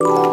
you